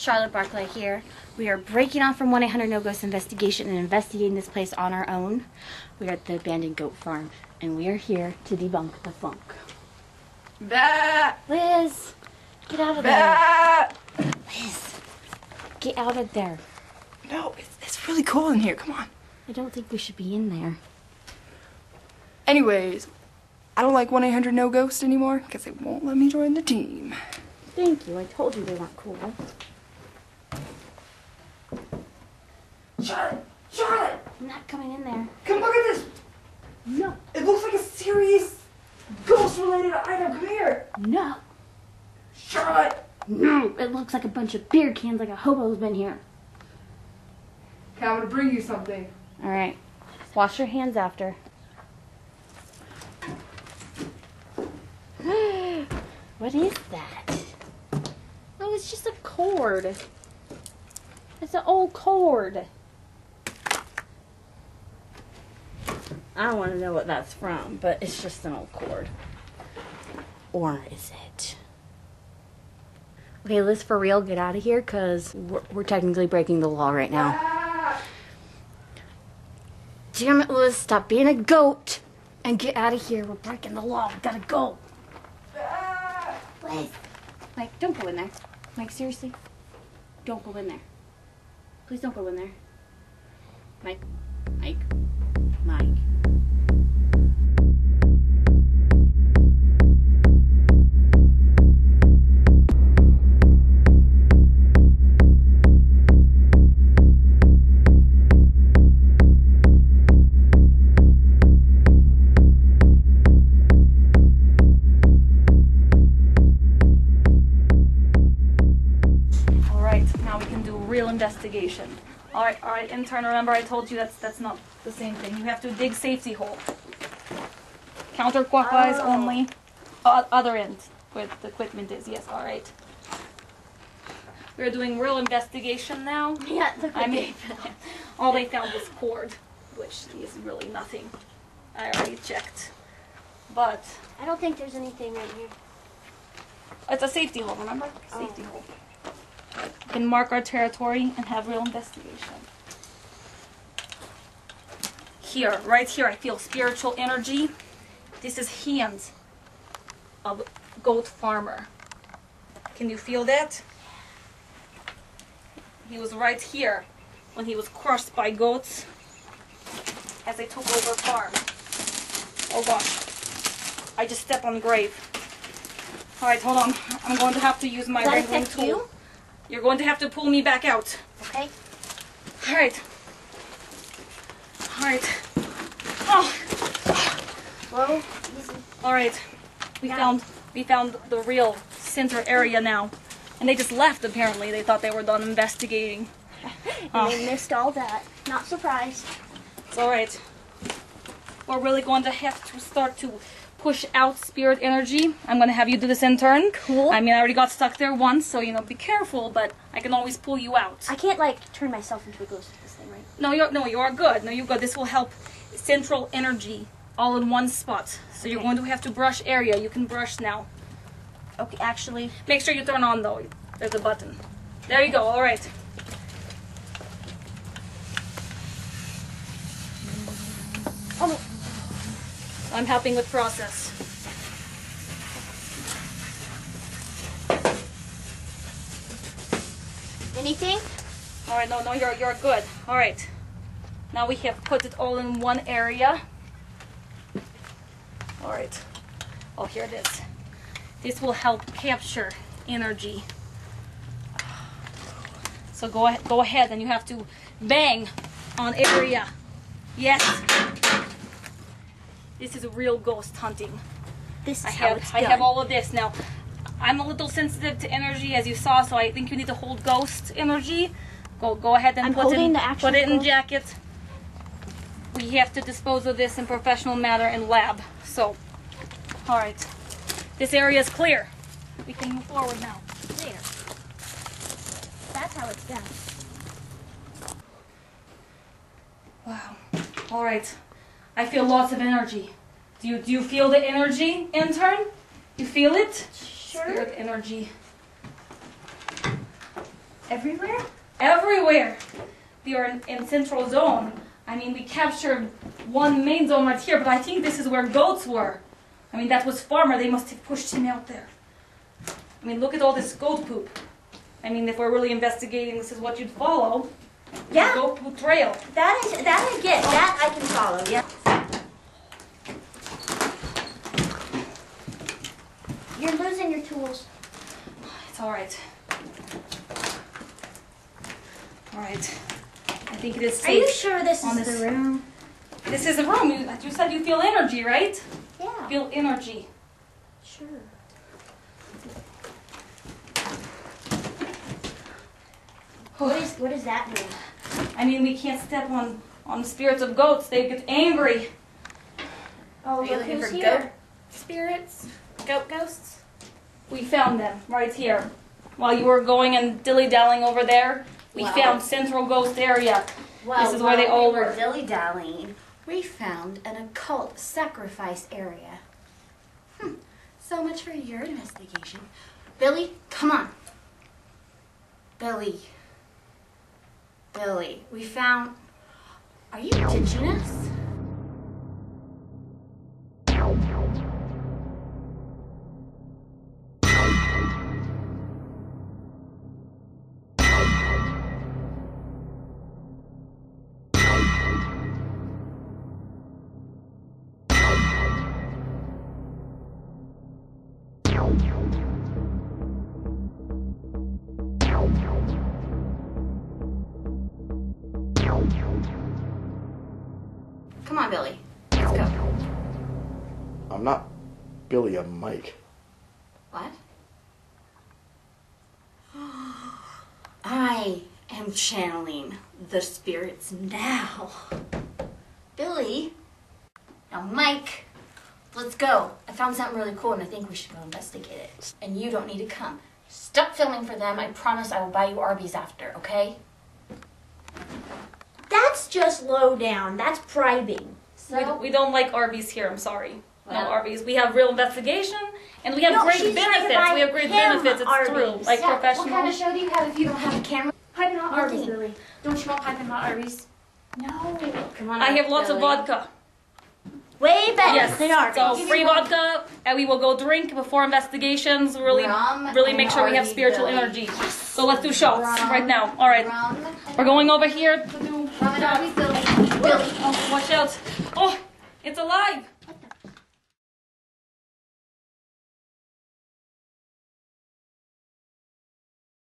Charlotte Barclay here. We are breaking off from 1 800 No Ghost Investigation and investigating this place on our own. We are at the abandoned goat farm, and we are here to debunk the funk. Bah! Liz, get out of there. Liz, get out of there. No, it's, it's really cool in here. Come on. I don't think we should be in there. Anyways, I don't like 1 800 No Ghost anymore because they won't let me join the team. Thank you. I told you they weren't cool. Charlotte! Charlotte! I'm not coming in there. Come look at this! No. It looks like a serious ghost related item. Come here! No. Charlotte! No. It looks like a bunch of beer cans like a hobo's been here. Okay, I'm gonna bring you something. All right. Wash your hands after. what is that? Oh, it's just a cord. It's an old cord. I don't want to know what that's from, but it's just an old cord. Or is it? Okay, Liz, for real, get out of here because we're, we're technically breaking the law right now. Ah! Damn it, Liz, stop being a goat and get out of here. We're breaking the law. We gotta go. Ah! Liz. Mike, don't go in there. Mike, seriously? Don't go in there. Please don't go in there. Mike. Mike. Mike. Real investigation. All right, all right, intern. Remember, I told you that's that's not the same thing. You have to dig safety hole. Counterclockwise Oh. only. O- other end where the equipment is. Yes. All right. We're doing real investigation now. Yeah, look I mean, all they found was cord, which is really nothing. I already checked, but I don't think there's anything right here. It's a safety hole, remember? Oh. Safety hole. We can mark our territory and have real investigation. Here, right here, I feel spiritual energy. This is hands of goat farmer. Can you feel that? He was right here when he was crushed by goats as they took over farm. Oh gosh. I just stepped on the grave. All right, hold on. I'm going to have to use my wrangling tool. you? You're going to have to pull me back out. Okay. All right. All right. Oh, Slow, easy. all right. We it. found we found the real center area now, and they just left. Apparently, they thought they were done investigating. And Oh. they missed all that. Not surprised. It's all right. We're really going to have to start to push out spirit energy. I'm going to have you do this in turn. Cool. I mean, I already got stuck there once, so you know, be careful. But I can always pull you out. I can't like turn myself into a ghost with this thing, right? No, you're no, you are good. No, you're good. This will help central energy all in one spot. So you're going to have to brush area. You can brush now. Okay, actually, Make sure you turn on though. There's a button. There you go. All right. oh, I'm helping with process. anything? All right. No, no, you're you're good. All right. Now we have put it all in one area. All right. Oh, here it is. This will help capture energy. So go ahead, go ahead, and you have to bang on area. Yes. This is real ghost hunting. This is I how have I done. have all of this now. I'm a little sensitive to energy, as you saw, so I think you need to hold ghost energy. Go go ahead and I'm put in the put it in jacket. We have to dispose of this in professional manner in lab. So, all right, this area is clear. We can move forward now. There. That's how it's done. Wow. All right. I feel lots of energy. Do you do you feel the energy, intern? You feel it? Sure. Spirit energy. Everywhere? everywhere. We are in, in central zone. I mean, we captured one main zone right here, but I think this is where goats were. I mean, that was farmer. They must have pushed him out there. I mean, look at all this goat poop. I mean, if we're really investigating, this is what you'd follow. Yeah. The goat trail. That is that I get. Oh. That I can follow. Yeah. You're losing your tools. It's all right. All right. I think it is Are you sure this is this- the room? This is the room. You, you said you feel energy, right? Yeah. Feel energy. Sure. Oh. What is what does that mean? I mean, we can't step on on the spirits of goats. They get angry. Oh, Are you look looking who's for here. goat spirits? Goat ghosts? We found them right here. While you were going and dilly dallying over there, we Wow. found Central Ghost area. Well, This is where they while all we were were. dilly dallying. We found an occult sacrifice area. Hmm. So much for your investigation. Billy, come on. Billy. Billy, we found. Are you ditching on, Billy. Let's go. I'm not Billy, I'm Mike. What? I am channeling the spirits now. Billy. Now, Mike. Let's go. I found something really cool and I think we should go investigate it. And you don't need to come. Stop filming for them. I promise I will buy you Arby's after, okay? That's just low down. That's bribing. We, don't- we don't like Arby's here. I'm sorry. No Well- Arby's. We have real investigation, and we have No, great she's trying to benefits. We have great benefits. It's true. Like Yeah, professional. What kind of show do you have if you don't have a camera? Pipe and hot Arby's, Nothing. Billy. Don't you want pipe and hot Arby's? No. Come on. I have lots of vodka. Way better Yes. they are. So Give me free one. vodka, and we will go drink before investigations. Really, Rum really make sure we have spiritual Billy. energy. So let's do shots Rum. right now. All right. Rum. We're going over here Billy. Billy. Oh, watch out. Oh, it's alive.